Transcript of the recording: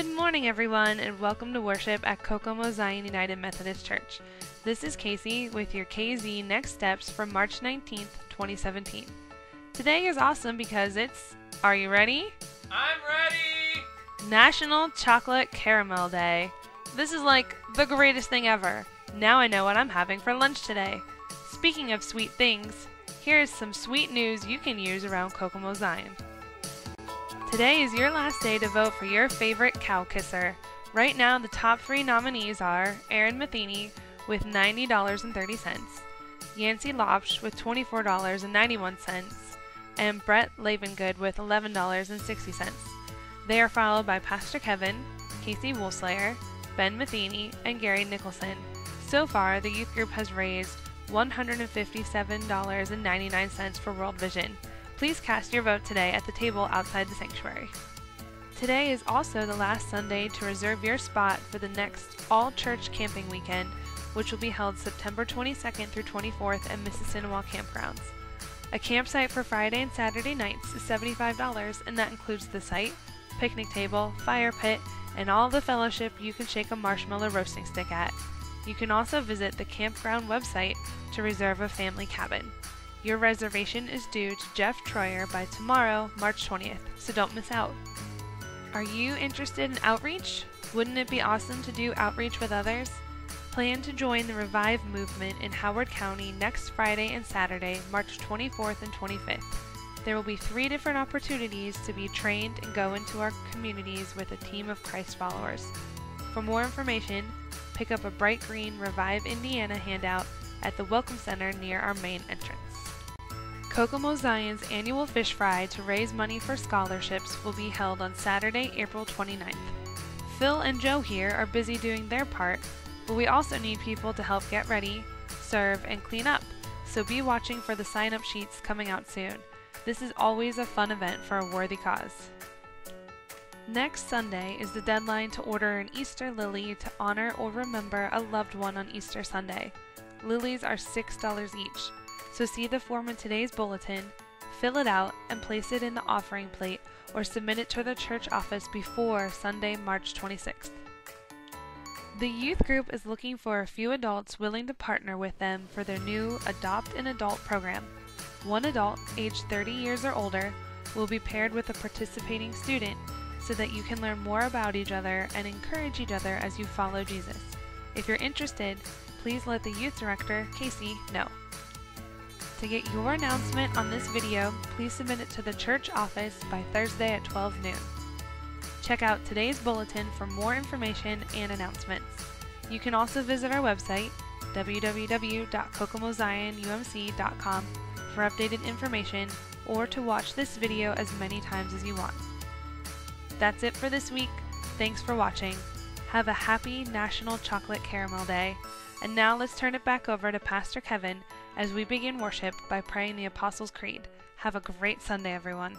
Good morning, everyone, and welcome to worship at Kokomo Zion United Methodist Church. This is Casey with your KZ Next Steps for March 19th, 2017. Today is awesome because it's, are you ready? I'm ready! National Chocolate Caramel Day. This is like the greatest thing ever. Now I know what I'm having for lunch today. Speaking of sweet things, here is some sweet news you can use around Kokomo Zion. Today is your last day to vote for your favorite cow kisser. Right now, the top three nominees are Aaron Matheny with $90.30, Yancey Lopsh with $24.91, and Brett Lavengood with $11.60. They are followed by Pastor Kevin, Casey Woolslayer, Ben Matheny, and Gary Nicholson. So far, the youth group has raised $157.99 for World Vision. Please cast your vote today at the table outside the sanctuary. Today is also the last Sunday to reserve your spot for the next all church camping weekend, which will be held September 22nd through 24th at Mississinewa Campgrounds. A campsite for Friday and Saturday nights is $75, and that includes the site, picnic table, fire pit, and all the fellowship you can shake a marshmallow roasting stick at. You can also visit the campground website to reserve a family cabin. Your reservation is due to Jeff Troyer by tomorrow, March 20th, so don't miss out. Are you interested in outreach? Wouldn't it be awesome to do outreach with others? Plan to join the Revive movement in Howard County next Friday and Saturday, March 24th and 25th. There will be three different opportunities to be trained and go into our communities with a team of Christ followers. For more information, pick up a bright green Revive Indiana handout at the Welcome Center near our main entrance. Kokomo Zion's annual fish fry to raise money for scholarships will be held on Saturday, April 29th. Phil and Joe here are busy doing their part, but we also need people to help get ready, serve, and clean up, so be watching for the sign up sheets coming out soon. This is always a fun event for a worthy cause. Next Sunday is the deadline to order an Easter lily to honor or remember a loved one on Easter Sunday. Lilies are $6 each. So see the form in today's bulletin, fill it out, and place it in the offering plate or submit it to the church office before Sunday, March 26th. The youth group is looking for a few adults willing to partner with them for their new Adopt an Adult program. One adult, aged 30 years or older, will be paired with a participating student so that you can learn more about each other and encourage each other as you follow Jesus. If you're interested, please let the youth director, Casey, know. To get your announcement on this video, please submit it to the church office by Thursday at 12 noon. Check out today's bulletin for more information and announcements. You can also visit our website, www.kokomozionumc.com, for updated information or to watch this video as many times as you want. That's it for this week. Thanks for watching. Have a happy National Chocolate Caramel Day. And now let's turn it back over to Pastor Kevin as we begin worship by praying the Apostles' Creed. Have a great Sunday, everyone.